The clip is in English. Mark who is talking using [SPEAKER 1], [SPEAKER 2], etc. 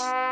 [SPEAKER 1] Bye.